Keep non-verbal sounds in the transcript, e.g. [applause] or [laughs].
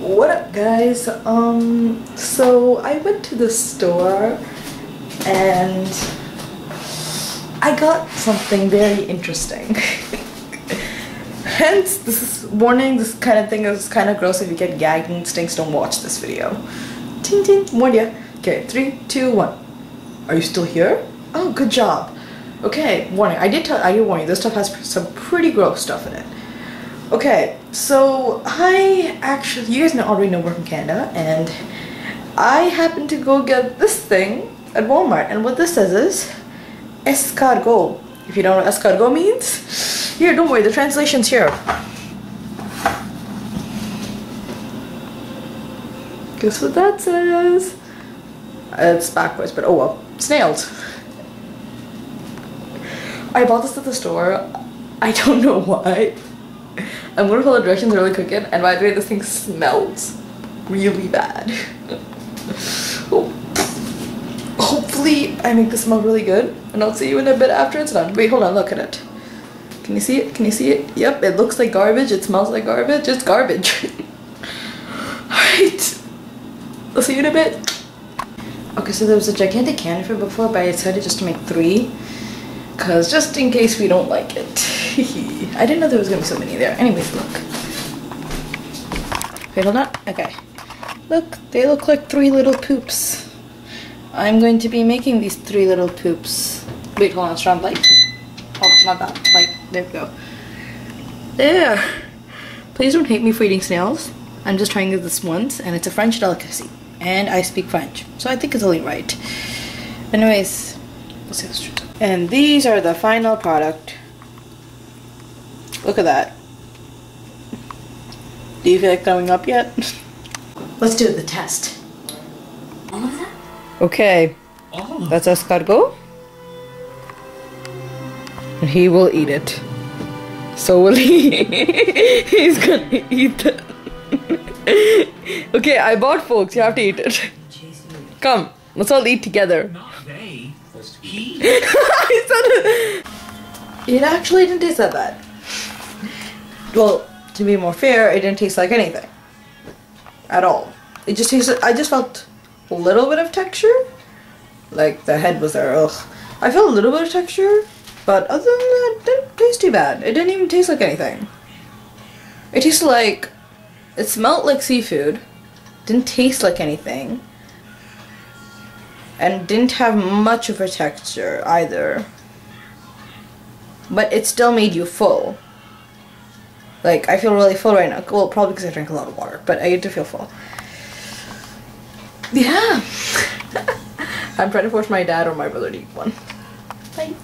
What up guys? Um so I went to the store and I got something very interesting. [laughs] Hence this is warning this kind of thing is kind of gross if you get gagging instincts don't watch this video. Ting ting warn ya. Okay, three, two, one. Are you still here? Oh good job. Okay, warning. I did tell I did warn you this stuff has some pretty gross stuff in it. Okay, so I actually, you guys know, already know we're from Canada, and I happened to go get this thing at Walmart, and what this says is escargot. If you don't know what escargot means, here, don't worry, the translation's here. Guess what that says? It's backwards, but oh well. Snails. I bought this at the store. I don't know why. I'm gonna follow the directions really quick in, and by the way, this thing smells really bad. oh. Hopefully, I make this smell really good, and I'll see you in a bit after it's done. Wait, hold on, look at it. Can you see it? Can you see it? Yep, it looks like garbage, it smells like garbage, it's garbage. [laughs] Alright, I'll see you in a bit. Okay, so there was a gigantic can of it before, but I decided just to make three. Because just in case we don't like it. [laughs] I didn't know there was going to be so many there. Anyways, look. Wait, hold on. Okay. Look, they look like three little poops. I'm going to be making these three little poops. Wait, hold on, strong light. Oh, not that. Light. There we go. There. Please don't hate me for eating snails. I'm just trying this once, and it's a French delicacy. And I speak French, so I think it's only right. Anyways, let's see this And these are the final product. Look at that. Do you feel like throwing up yet? [laughs] Let's do the test. All of that? Okay. That's escargot. And he will eat it. So will he. [laughs] He's gonna eat it. [laughs] okay, I bought folks. You have to eat it. Come, let's all eat together. Not they. He. [laughs] Said it. It actually didn't taste that bad. Well, to be more fair, it didn't taste like anything. At all. It just tasted, I just felt a little bit of texture. Like the head was there, ugh. I felt a little bit of texture, but other than that, it didn't taste too bad. It didn't even taste like anything. It tasted like, it smelled like seafood, didn't taste like anything, and didn't have much of a texture either. But it still made you full. Like, I feel really full right now. Well, probably because I drank a lot of water, but I do feel full. Yeah. [laughs] I'm trying to force my dad or my brother to eat one. Bye.